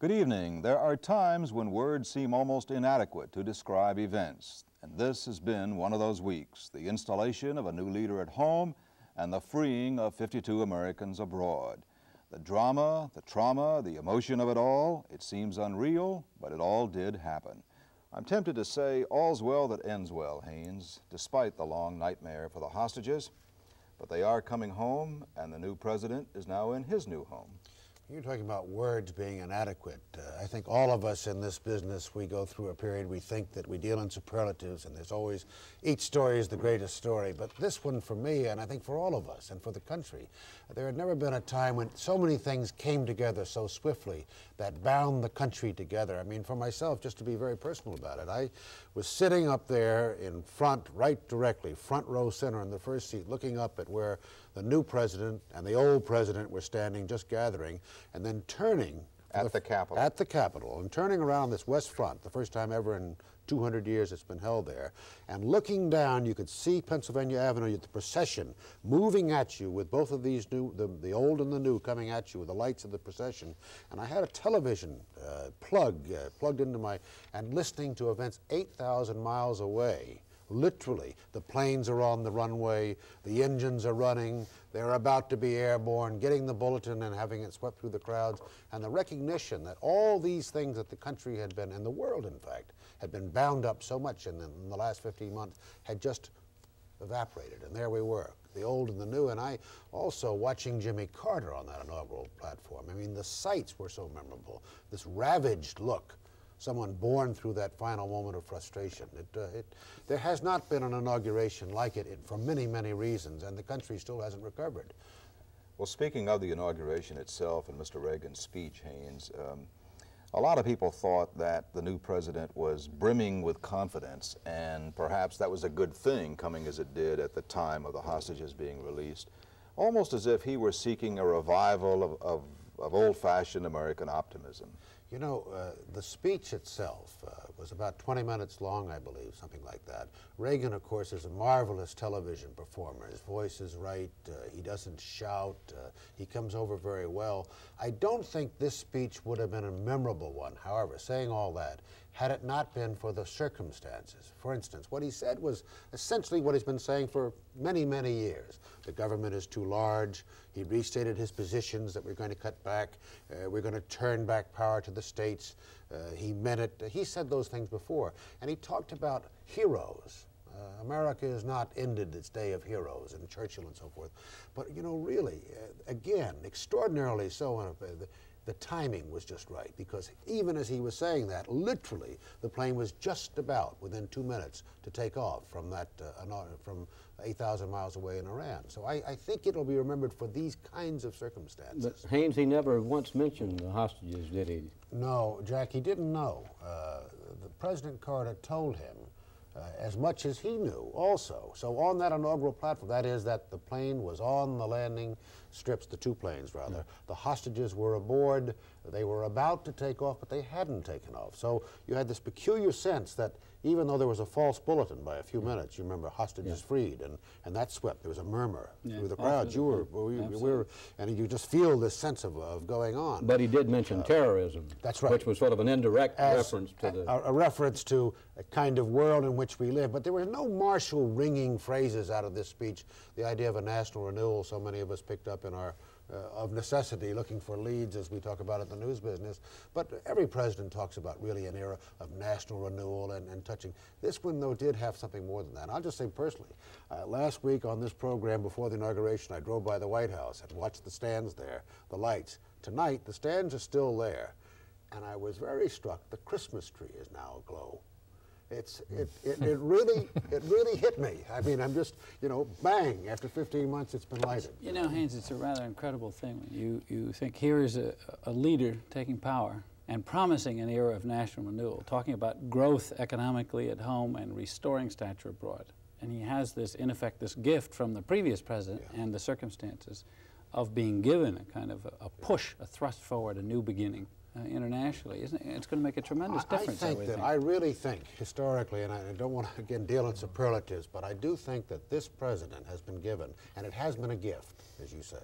Good evening. There are times when words seem almost inadequate to describe events, and this has been one of those weeks. The installation of a new leader at home and the freeing of 52 Americans abroad. The drama, the trauma, the emotion of it all, it seems unreal, but it all did happen. I'm tempted to say all's well that ends well, Haynes, despite the long nightmare for the hostages. But they are coming home, and the new president is now in his new home. You're talking about words being inadequate. Uh, I think all of us in this business, we go through a period, we think that we deal in superlatives, and there's always, each story is the greatest story. But this one for me, and I think for all of us, and for the country, there had never been a time when so many things came together so swiftly that bound the country together. I mean, for myself, just to be very personal about it, I was sitting up there in front, right directly, front row center in the first seat, looking up at where the new president and the old president were standing, just gathering, and then turning at the, the Capitol. At the Capitol, and turning around this west front, the first time ever in 200 years it's been held there, and looking down, you could see Pennsylvania Avenue, the procession moving at you with both of these new, the, the old and the new coming at you with the lights of the procession. And I had a television uh, plug uh, plugged into my, and listening to events 8,000 miles away literally. The planes are on the runway, the engines are running, they're about to be airborne, getting the bulletin and having it swept through the crowds, and the recognition that all these things that the country had been, and the world in fact, had been bound up so much in the, in the last 15 months had just evaporated, and there we were, the old and the new, and I also watching Jimmy Carter on that inaugural platform. I mean, the sights were so memorable, this ravaged look someone born through that final moment of frustration. It, uh, it, there has not been an inauguration like it, it, for many, many reasons, and the country still hasn't recovered. Well, speaking of the inauguration itself and Mr. Reagan's speech, Haynes, um, a lot of people thought that the new president was brimming with confidence, and perhaps that was a good thing coming as it did at the time of the hostages being released, almost as if he were seeking a revival of, of, of old-fashioned American optimism. You know, uh, the speech itself uh, was about 20 minutes long, I believe, something like that. Reagan, of course, is a marvelous television performer. His voice is right. Uh, he doesn't shout. Uh, he comes over very well. I don't think this speech would have been a memorable one. However, saying all that, had it not been for the circumstances. For instance, what he said was essentially what he's been saying for many, many years. The government is too large. He restated his positions that we're going to cut back. Uh, we're going to turn back power to the states. Uh, he meant it. He said those things before. And he talked about heroes. Uh, America has not ended its day of heroes and Churchill and so forth. But, you know, really, uh, again, extraordinarily so, the, timing was just right because even as he was saying that, literally, the plane was just about within two minutes to take off from that uh, from 8,000 miles away in Iran. So I, I, think it'll be remembered for these kinds of circumstances. But Haynes, he never once mentioned the hostages, did he? No, Jack, he didn't know. Uh, the President Carter told him uh, as much as he knew also. So on that inaugural platform, that is that the plane was on the landing strips, the two planes rather. Mm. The hostages were aboard. They were about to take off, but they hadn't taken off. So you had this peculiar sense that even though there was a false bulletin by a few minutes, you remember hostages yeah. freed, and, and that swept. There was a murmur yeah. through the crowd. You were, we, we were, and you just feel this sense of, of going on. But he did mention uh, terrorism. That's right. Which was sort of an indirect As reference to the... A, a, reference to a kind of world in which we live. But there were no martial ringing phrases out of this speech. The idea of a national renewal, so many of us picked up in our uh, of necessity, looking for leads as we talk about it in the news business. But every president talks about really an era of national renewal and, and touching. This one, though, did have something more than that. I'll just say personally, uh, last week on this program before the inauguration, I drove by the White House and watched the stands there, the lights. Tonight, the stands are still there. And I was very struck, the Christmas tree is now aglow. It's, it, it, it, really, it really hit me. I mean, I'm just, you know, bang, after 15 months it's been lighted. You know, Haynes, it's a rather incredible thing. You, you think here is a, a leader taking power and promising an era of national renewal, talking about growth economically at home and restoring stature abroad. And he has this, in effect, this gift from the previous president yeah. and the circumstances of being given a kind of a, a push, a thrust forward, a new beginning uh, internationally, isn't it? It's going to make a tremendous I, difference. I think I that think. I really think historically, and I don't want to again deal in superlatives, but I do think that this president has been given, and it has been a gift, as you say,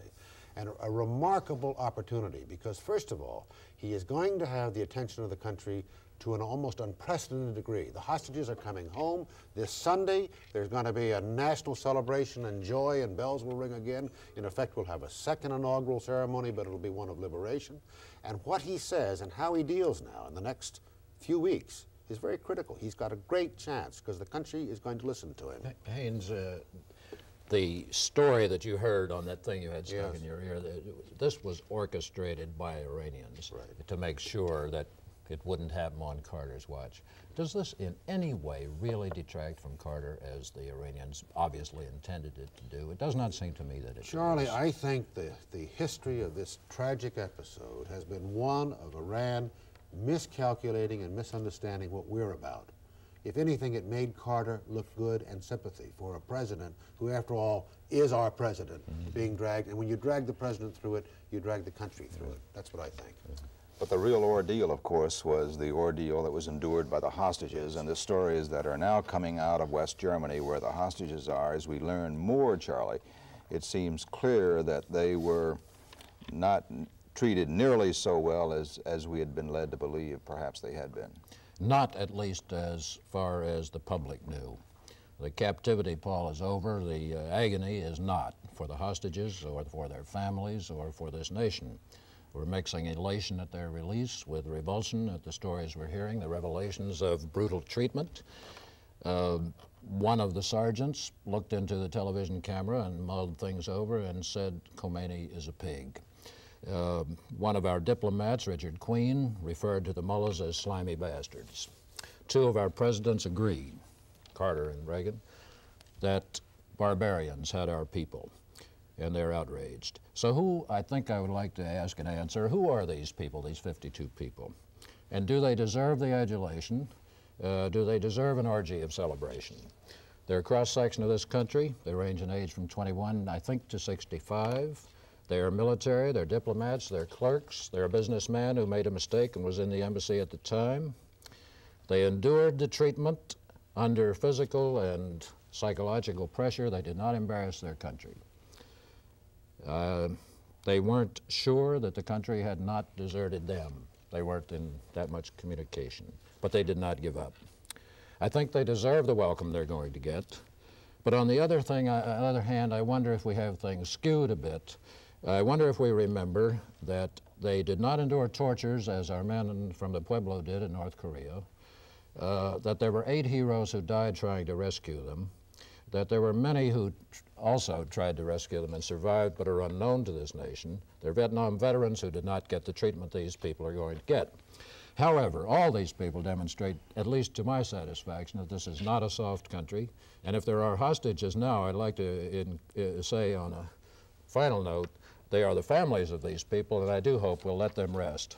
and a, a remarkable opportunity because, first of all, he is going to have the attention of the country to an almost unprecedented degree. The hostages are coming home this Sunday. There's going to be a national celebration and joy, and bells will ring again. In effect, we'll have a second inaugural ceremony, but it'll be one of liberation. And what he says and how he deals now in the next few weeks is very critical. He's got a great chance because the country is going to listen to him. Haynes, uh, the story that you heard on that thing you had stuck Yes. in your ear, th- this was orchestrated by Iranians Right. to make sure that it wouldn't happen on Carter's watch. Does this in any way really detract from Carter as the Iranians obviously intended it to do? It does not seem to me that it Charlie, does. I think the, the history of this tragic episode has been one of Iran miscalculating and misunderstanding what we're about. If anything, it made Carter look good and sympathy for a president who, after all, is our president mm-hmm. being dragged. And when you drag the president through it, you drag the country through it. That's what I think. But the real ordeal, of course, was the ordeal that was endured by the hostages and the stories that are now coming out of West Germany where the hostages are. As we learn more, Charlie, it seems clear that they were not treated nearly so well as, as we had been led to believe perhaps they had been. Not at least as far as the public knew. The captivity, Paul, is over. The uh, agony is not for the hostages or for their families or for this nation. We're mixing elation at their release with revulsion at the stories we're hearing, the revelations of brutal treatment. Uh, one of the sergeants looked into the television camera and mulled things over and said Khomeini is a pig. Uh, one of our diplomats, Richard Queen, referred to the mullahs as slimy bastards. Two of our presidents agreed, Carter and Reagan, that barbarians had our people, and they're outraged. So who, I think I would like to ask and answer, who are these people, these 52 people? And do they deserve the adulation? Uh, do they deserve an orgy of celebration? They're a cross-section of this country. They range in age from 21, I think, to 65. They are military, they're diplomats, they're clerks, they're a businessman who made a mistake and was in the embassy at the time. They endured the treatment under physical and psychological pressure. They did not embarrass their country. Uh, they weren't sure that the country had not deserted them. They weren't in that much communication, but they did not give up. I think they deserve the welcome they're going to get. But on the other thing, I, on the other hand, I wonder if we have things skewed a bit. I wonder if we remember that they did not endure tortures as our men from the Pueblo did in North Korea, uh, that there were eight heroes who died trying to rescue them, that there were many who tr- also tried to rescue them and survived but are unknown to this nation. They're Vietnam veterans who did not get the treatment these people are going to get. However, all these people demonstrate, at least to my satisfaction, that this is not a soft country. And if there are hostages now, I'd like to in, uh, say on a final note, they are the families of these people, and I do hope we'll let them rest.